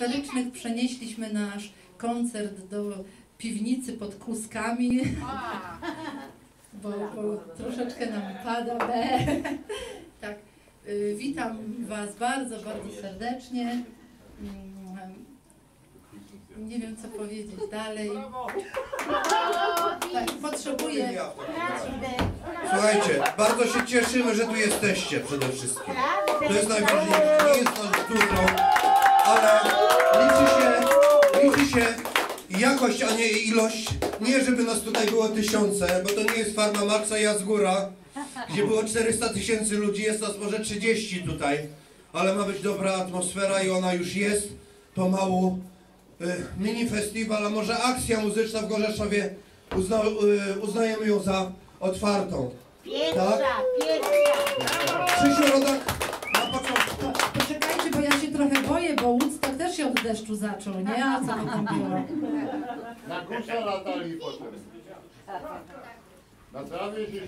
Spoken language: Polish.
atmosferycznych przenieśliśmy nasz koncert do piwnicy pod Kuskami, bo, bo troszeczkę nam pada B. Tak, y, witam Was bardzo, bardzo serdecznie. Mm, Nie wiem, co powiedzieć dalej. Tak, potrzebuję... Słuchajcie, bardzo się cieszymy, że tu jesteście przede wszystkim. To jest najważniejsze. Się jakość, a nie ilość. Nie, żeby nas tutaj było tysiące, bo to nie jest farma Maxa Jazgóra, gdzie było 400 tysięcy ludzi, jest nas może 30 tutaj, ale ma być dobra atmosfera i ona już jest. Pomału y, mini festiwal, a może akcja muzyczna w Gorzeszowie uzna, y, uznajemy ją za otwartą. Pierwsza, pierwsza. Krzysiu Rodak na początku. Poczekajcie, bo ja się trochę boję, bo też się od deszczu zaczął, nie? A co było? Na górze latali potem. Na trawie się